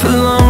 for long